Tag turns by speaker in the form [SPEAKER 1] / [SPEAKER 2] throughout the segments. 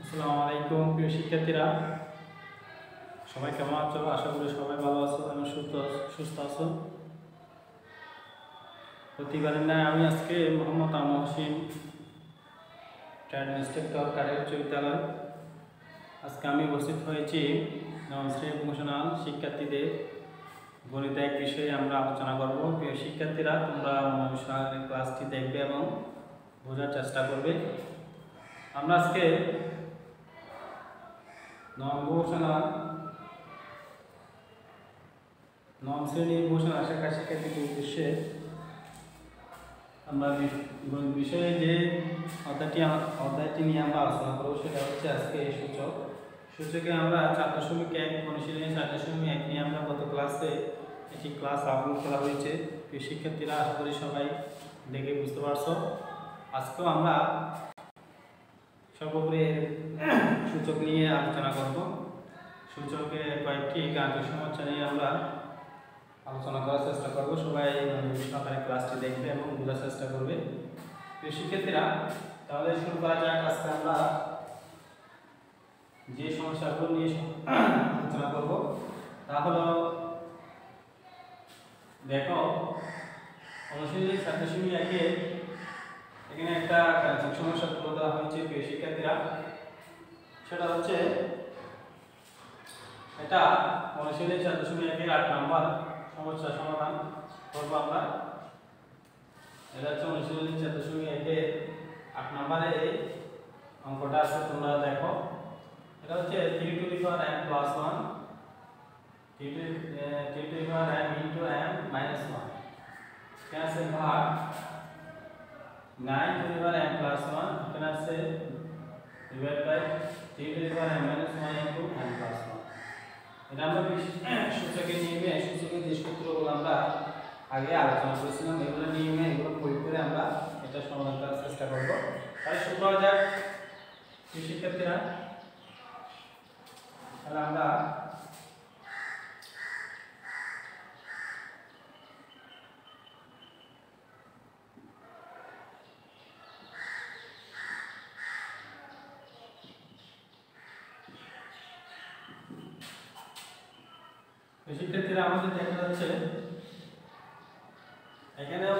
[SPEAKER 1] আসসালামু আলাইকুম, প্রিয় শিক্ষার্থীরা। সবাই কেমন আছো? আশা করি সবাই ভালো আছো এবং সুস্থ সুস্থ আছো। প্রতিবারের ন্যায় আমি আজকে মোহাম্মদ আমর হোসেন ট্রেড ইন্সট্রাক্টর কারিগর উচ্চ আজকে আমি উপস্থিত হয়েছি শ্রেণি প্রমোশনাল শিক্ষার্থীদের গণিত এক বিষয়ে আমরা আলোচনা করব। প্রিয় শিক্ষার্থীরা, তোমরা ক্লাসটি দেখবে এবং বোঝার চেষ্টা করবে। আমরা আজকে নবম প্রমোশনাল নবম শ্রেণি প্রমোশনাল শাখা শিক্ষার্থীদের উদ্দেশ্যে আমরা বিষয়ে যে অধ্যায়টি অধ্যায়টি নিয়ে আমরা আলোচনা করব সেটা হচ্ছে আজকে এই সূচক। সূচকে আমরা চার দশমিক এক, অনুশীলনী চার দশমিক এক নিয়ে আমরা গত ক্লাসে একটি ক্লাস আপলোড করা হয়েছে। শিক্ষার্থীরা, আশা করি সবাই দেখে বুঝতে পারছ। আজকেও আমরা সর্বোপরি সূচক নিয়ে আলোচনা করব। সূচকে কয়েকটি গাণিতিক সমস্যা নিয়ে আমরা আলোচনা করার চেষ্টা করব। সবাই সহকারে ক্লাসটি দেখবে এবং বোঝার চেষ্টা করবে। প্রিয় শিক্ষার্থীরা, তাহলে শুরু করা যাক। আজকে আমরা যে সমস্যাগুলো নিয়ে আলোচনা করব, তা হলো, দেখো, অনুশীলনী ছাত্রশ্রেণী একে এখানে একটা গাণিতিক সমস্যা তুলে দেওয়া হয়েছে প্রিয় শিক্ষার্থীরা। সেটা হচ্ছে, এটা অনুশীলনী ছাত্রশ্রেণী একের আট নম্বর সমস্যা সমাধান করব আমরা। এটা হচ্ছে অনুশীলনী ছাত্রশ্রেণী একের আট নম্বরে এই অঙ্কটা আছে, তোমরা দেখো। এটা হচ্ছে three to the power m plus one three to three to the power m into m minus one এখানে ভাগ nine to the power m plus one এখানে আছে divide by three to the power m minus one into m plus one এটা আমরা সূচকের নিয়মে, সূচকের যে সূত্রগুলো আমরা আগে আলোচনা করেছিলাম, এগুলো নিয়মে, এগুলো প্রয়োগ করে আমরা এটা সমাধান করার চেষ্টা করব। তাহলে শুরু করা যাক শিক্ষার্থীরা তাহলে আমরা শিক্ষার্থীরা আমাদের দেখা যাচ্ছে, এখানেও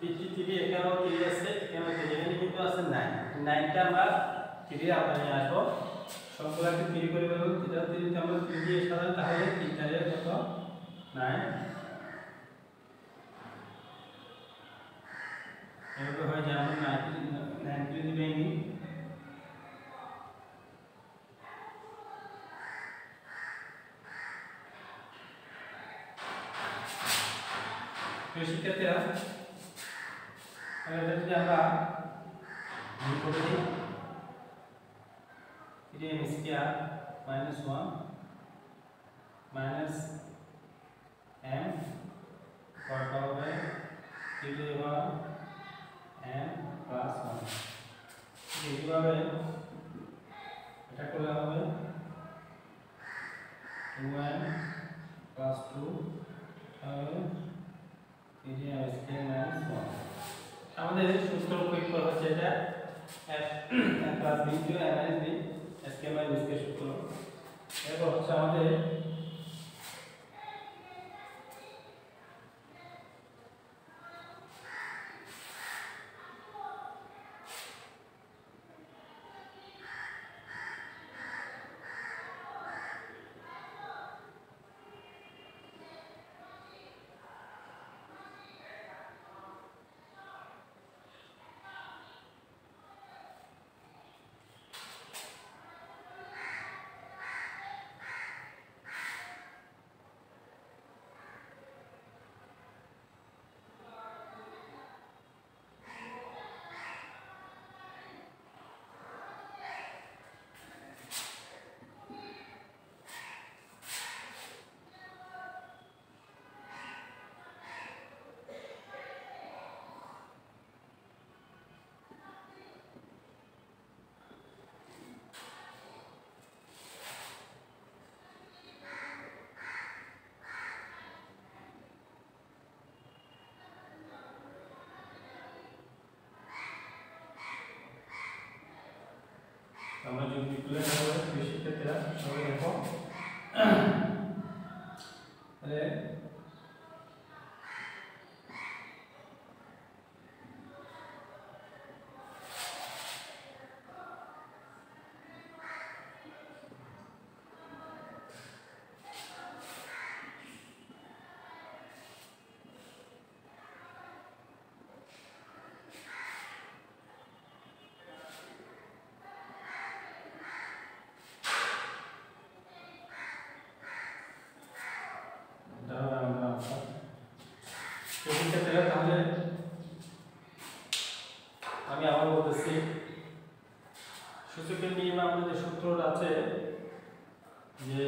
[SPEAKER 1] বৃত্তি থ্রি এখানেও থ্রি আছে, এখানেও থ্রি এখানে কিন্তু আছে নাইন নাইনটা আমরা থ্রি আমরা নিয়ে আসব। সবগুলো একটু থ্রি করে ফেলব এটা থ্রি আমরা থ্রি দিয়ে সাজাই, তাহলে তিনটারে কত? নাইন এভাবে হয়ে যায় আমরা নাইন নাইন থ্রি দিবে প্রিয় শিক্ষার্থীরা তাহলে এটা যদি আমরা গুণ করে দিই three m square minus one minus m কত হবে three to power m plus one এইভাবে এটা করলে হবে টু এম প্লাস টু হবে three m square minus one আমাদের সূত্র প্রয়োগ করা হচ্ছে এটা f m plus b into m minus b square minus b সূত্র এরপর হচ্ছে আমাদের আমরা যদি নেব বেশি ক্ষেত্রে সবাই দেখো তাহলে তাহলে আমরা প্রথম ক্ষেত্রে আমি আবার বলতেছি, সূচকের নিয়মে আমাদের যে সূত্রটা আছে, যে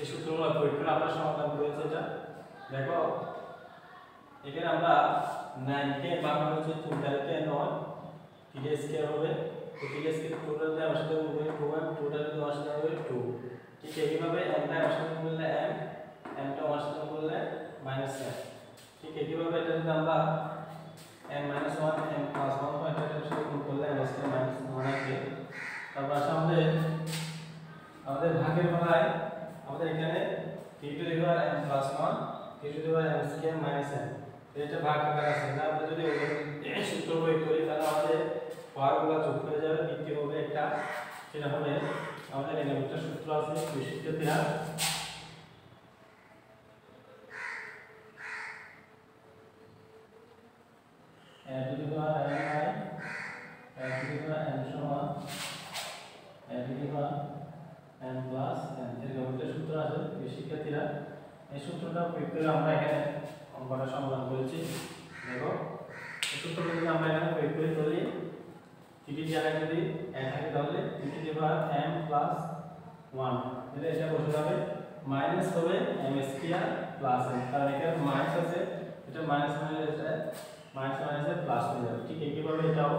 [SPEAKER 1] এই সূত্রগুলো প্রয়োগ করে আমরা সমাধান করেছি এটা। দেখো, এখানে আমরা নাইনকে ভাগ হচ্ছে টু নয়। তিরিশ স্কোয়ার হবে। তো তিরিশ কে টোটাল দিয়ে হবে টু এম টোটাল দিয়ে হবে টু ঠিক একইভাবে এমটা আমার সাথে বললে এম এমটা আমার সাথে বললে মাইনাস এম ঠিক একইভাবে এটা যদি আমরা এম মাইনাস ওয়ান এম এটার সাথে গুণ করলে এম স্কোয়ার আসবে তারপর আসে আমাদের আমাদের ভাগের বেলায় আমাদের এখানে t to the power m plus one t to the power m square minus m এটা ভাগ আকার আছে। না আমরা যদি সূত্র প্রয়োগ করি, তাহলে আমাদের পাওয়ারগুলো যোগ হয়ে যাবে, বৃদ্ধি হবে একটা, সেটা হবে আমাদের এখানে একটা সূত্র আছে, বিশিষ্ট দেয়া a to the power m I a to the power m সমান a to the power m plus m এরকম একটা সূত্র আছে শিক্ষার্থীরা এই সূত্রটা প্রয়োগ করে আমরা এখানে অঙ্কটা সমাধান করেছি। দেখো, এই সূত্রটা যদি আমরা এখানে প্রয়োগ করি তাহলে টিটি জায়গায় যদি এক থাকে তাহলে টিটি দেবার এম প্লাস ওয়ান তাহলে এটা বসে যাবে মাইনাস হবে এম স্কোয়ার প্লাস এম কারণ এখানে মাইনাস আছে, এটা মাইনাস মাইনাস এটা মাইনাস মাইনাসে প্লাস হয়ে যাবে। ঠিক একইভাবে এটাও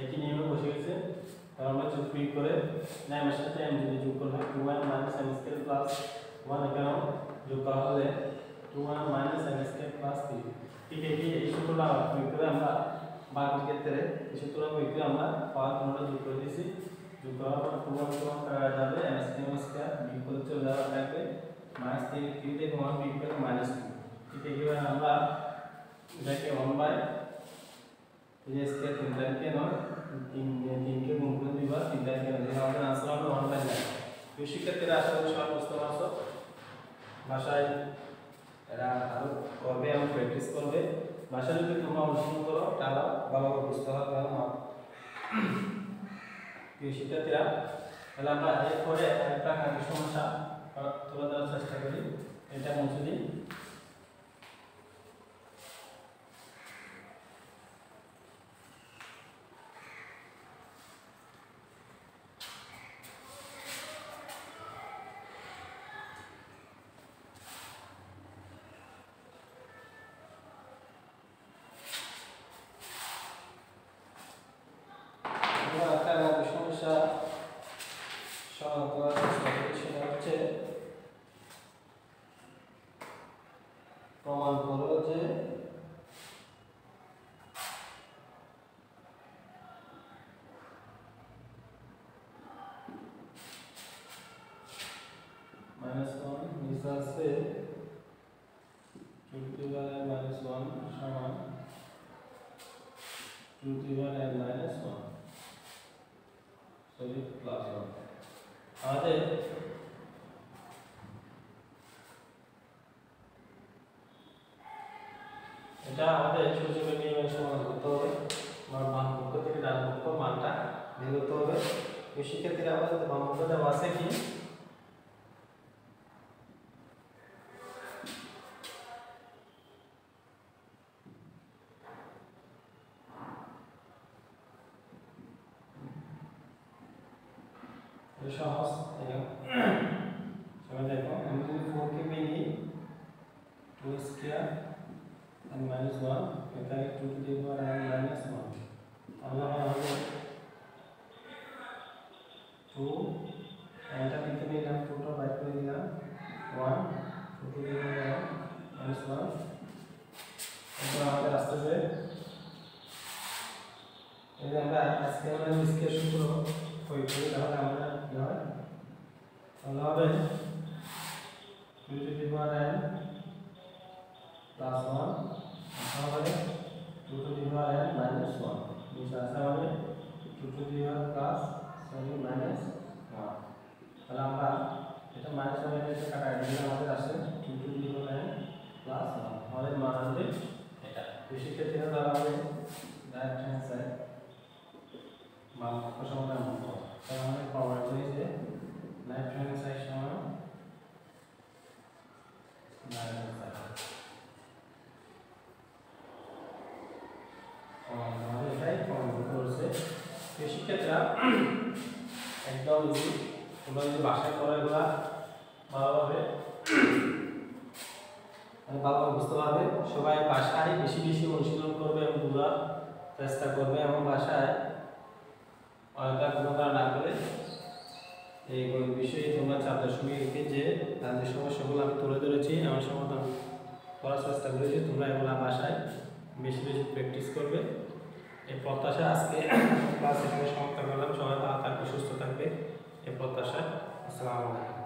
[SPEAKER 1] একই নিয়মে বসে গেছে। তাহলে আমরা যোগ প্রয়োগ করে না এম এর সাথে এম যদি যোগ করলে two one minus m square plus one এখানেও যোগ করা হলে two one minus m square plus three ঠিক একই এই সূত্রটা প্রয়োগ করে আমরা বাকি ক্ষেত্রে এই সূত্রটা প্রয়োগ করে আমরা পাওয়ার কোনটা যোগ করে দিয়েছি। যোগ করার পর টু ওয়ান টু ওয়ান কাটা যাবে এম স্কোয়ার স্কোয়ার বিয়োগ করে চলে থাকবে। মাইনাস থ্রি থ্রি থেকে ওয়ান বিয়োগ করে মাইনাস টু ঠিক একইভাবে আমরা এটাকে ওয়ান বাই থ্রি স্কোয়ার তিন তারিখে নয়, তিন তিনকে গুণ করে দিবা তিন তারিখে নয় আমাদের আনসার হবে ওয়ান বাই নাইন তো শিক্ষার্থীরা আশা করি বুঝতে পারছ। বাসায় এরা আরও করবে এবং প্র্যাকটিস করবে। বাসায় যদি তোমরা অনুশীলন করো, তাহলে ভালোভাবে বুঝতে হবে এবং প্রিয় শিক্ষার্থীরা, তাহলে আমরা এরপরে একটা সমস্যা তুলে দেওয়ার চেষ্টা করি। এটা মুছে দিই আমরা একটা কাজের সমস্যা সমাধান করার চেষ্টা করি করো যে by minus one sorry plus one আমাদের এটা আমাদের সূচকের নিয়মে সমাধান করতে হবে আমার বাম পক্ষ থেকে ডান পক্ষ মানটা বের করতে হবে তো শিক্ষার্থীরা আমাদের বাম পক্ষ দেওয়া আছে কি এটা সহজ সবাই দেখো আমি যদি ফোর কে নিই টু স্কোয়ার and minus 1 এটাকে 2 to the power n minus 1 তাহলে আমার হবে 2 এটা লিখে নিলাম 2 টা বাইর করে দিলাম 1 2 to the power n minus 1 এরপর আমাদের আসতেছে এই যে আমরা আজকে আমরা স্কেয়ার সূত্র প্রয়োগ করি তাহলে আমরা কি হয় তাহলে হবে two to the power n plus one হবে two to power n minus one নিচে আসা হবে two to the power plus sorry minus one তাহলে আমরা এটা মাইনাস ওয়ান এটা কাটা দিলে আমাদের আসে two to the power n plus one আমাদের মান আসবে এটা বেশি ক্ষেত্রে তাহলে আমাদের রাইট হ্যান্ড সাইড পক্ষ সমান অঙ্ক তাহলে আমাদের পাওয়ার যে লেফট হ্যান্ড সাইড সমান রাইট তোমরা বাসায় করো এগুলা ভালোভাবে মানে ভালোভাবে বুঝতে পারবে, সবাই বাসায় বেশি বেশি অনুশীলন করবে এবং বোঝার চেষ্টা করবে এবং বাসায় কোনো কারণ না করে এই বিষয়ে তোমরা চার দশমিক রেখে যে তাদের সমস্যাগুলো আমি তুলে ধরেছি আমার সমাধান করার চেষ্টা করেছি, তোমরা এগুলো বাসায় বেশি বেশি প্র্যাকটিস করবে। এই প্রত্যাশা আজকে ক্লাস এখানে সমাপ্ত করলাম। সবাই ভালো সুস্থ থাকবে। এই প্রত্যাশায় আসসালামু আলাইকুম।